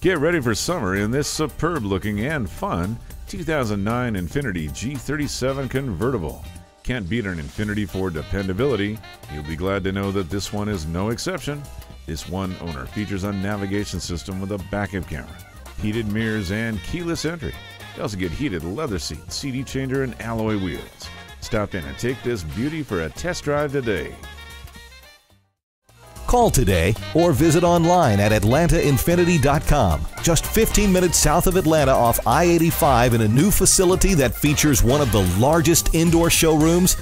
Get ready for summer in this superb looking and fun 2009 Infiniti G37 convertible. Can't beat an Infiniti for dependability. You'll be glad to know that this one is no exception. This one owner features a navigation system with a backup camera, heated mirrors, and keyless entry. You also get heated leather seats, CD changer, and alloy wheels. Stop in and take this beauty for a test drive today. Call today or visit online at AtlantaInfiniti.com. Just 15 minutes south of Atlanta off I 85 in a new facility that features one of the largest indoor showrooms